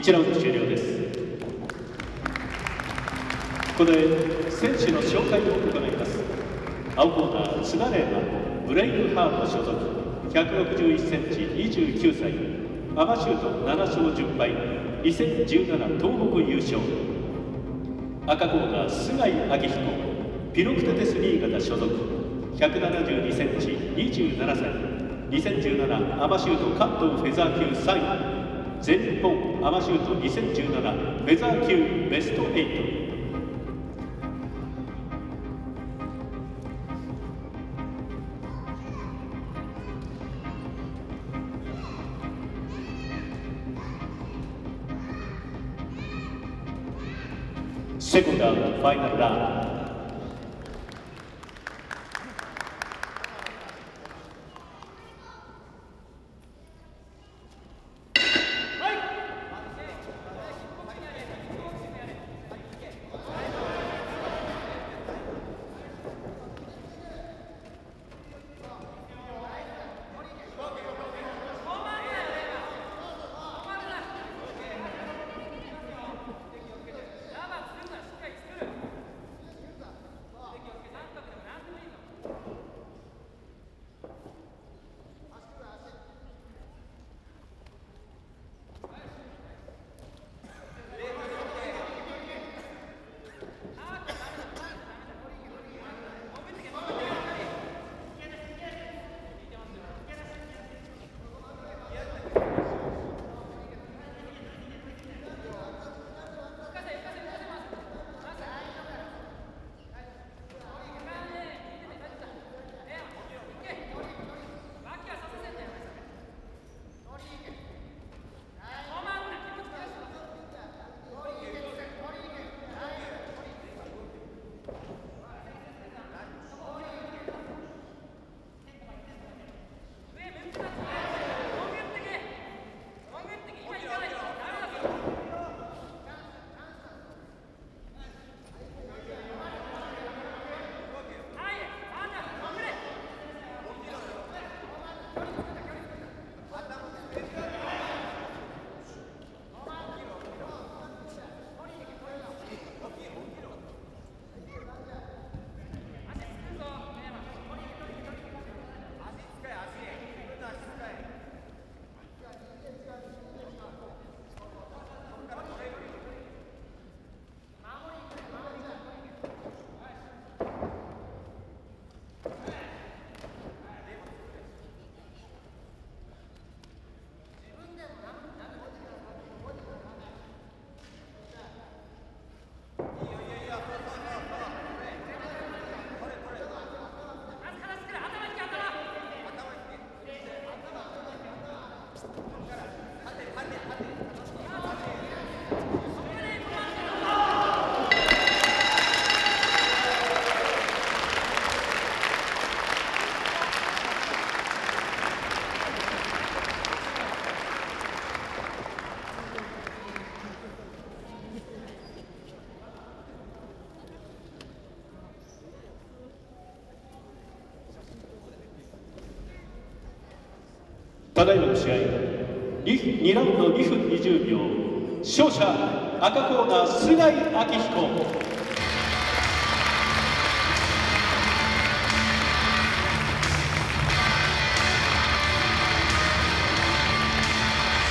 1ラウンド終了ですここで選手の紹介を行います。青コーナー津田玲馬ブレイブハート所属。161センチ29歳アマシュート7勝10敗2017東北優勝。赤コーナー菅井明彦ピロクテテス新潟所属。172センチ27歳2017アマシュート関東フェザー級3位全日本アマシュート2017フェザー級ベスト8セコンダーファイナルラウンド。ただいまの試合 2, ラウンド2分20秒勝者赤コーナー菅井明彦。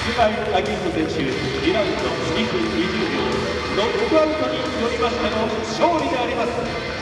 菅井明彦選手2ラウンド2分20秒ノックアウトによりましての勝利であります。